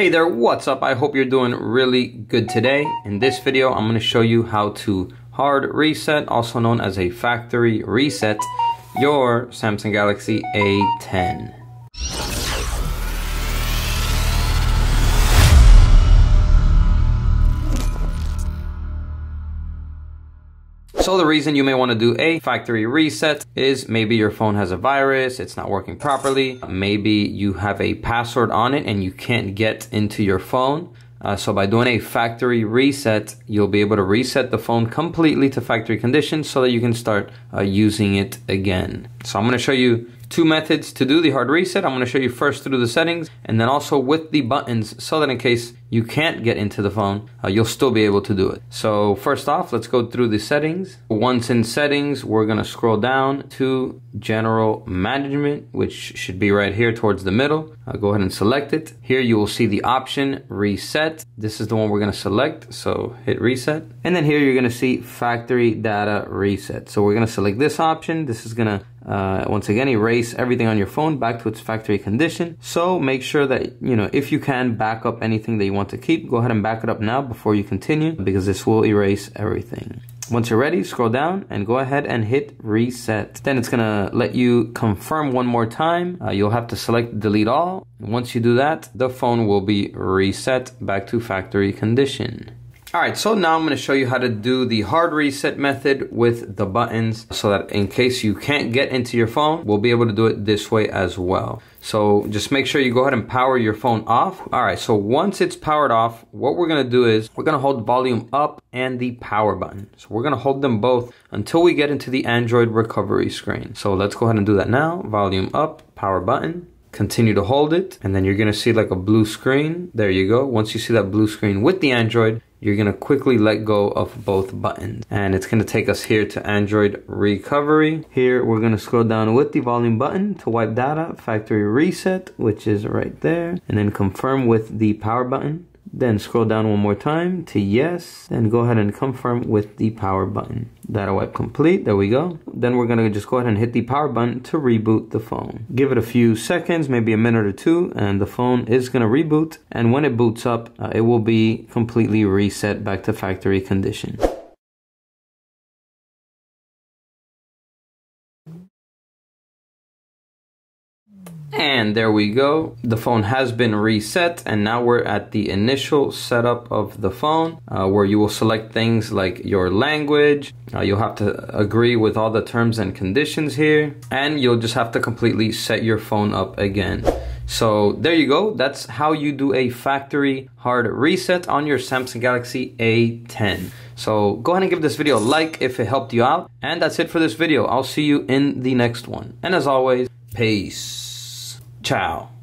Hey there, what's up? I hope you're doing really good today. In this video, I'm gonna show you how to hard reset, also known as a factory reset, your Samsung Galaxy A10. So the reason you may want to do a factory reset is maybe your phone has a virus, it's not working properly, maybe you have a password on it and you can't get into your phone. Uh, so by doing a factory reset, you'll be able to reset the phone completely to factory conditions so that you can start uh, using it again. So I'm going to show you two methods to do the hard reset. I'm going to show you first through the settings and then also with the buttons so that in case you can't get into the phone, uh, you'll still be able to do it. So first off, let's go through the settings. Once in settings, we're going to scroll down to general management, which should be right here towards the middle. I'll go ahead and select it. Here you will see the option reset. This is the one we're going to select. So hit reset. And then here you're going to see factory data reset. So we're going to select this option. This is going to uh, once again erase everything on your phone back to its factory condition so make sure that you know if you can back up anything that you want to keep go ahead and back it up now before you continue because this will erase everything once you're ready, scroll down and go ahead and hit reset. Then it's gonna let you confirm one more time. Uh, you'll have to select delete all. Once you do that, the phone will be reset back to factory condition. Alright, so now I'm going to show you how to do the hard reset method with the buttons so that in case you can't get into your phone, we'll be able to do it this way as well. So just make sure you go ahead and power your phone off. Alright, so once it's powered off, what we're going to do is we're going to hold volume up and the power button. So we're going to hold them both until we get into the Android recovery screen. So let's go ahead and do that now. Volume up, power button continue to hold it and then you're gonna see like a blue screen there you go once you see that blue screen with the android you're gonna quickly let go of both buttons and it's gonna take us here to Android recovery. Here we're gonna scroll down with the volume button to wipe data, factory reset, which is right there, and then confirm with the power button. Then scroll down one more time to yes. Then go ahead and confirm with the power button. Data wipe complete. There we go. Then we're going to just go ahead and hit the power button to reboot the phone. Give it a few seconds, maybe a minute or two, and the phone is going to reboot. And when it boots up, uh, it will be completely reset back to factory condition. And there we go. The phone has been reset and now we're at the initial setup of the phone uh, where you will select things like your language. Uh, you'll have to agree with all the terms and conditions here and you'll just have to completely set your phone up again. So there you go. That's how you do a factory hard reset on your Samsung Galaxy A10. So go ahead and give this video a like if it helped you out. And that's it for this video. I'll see you in the next one. And as always, peace. Ciao.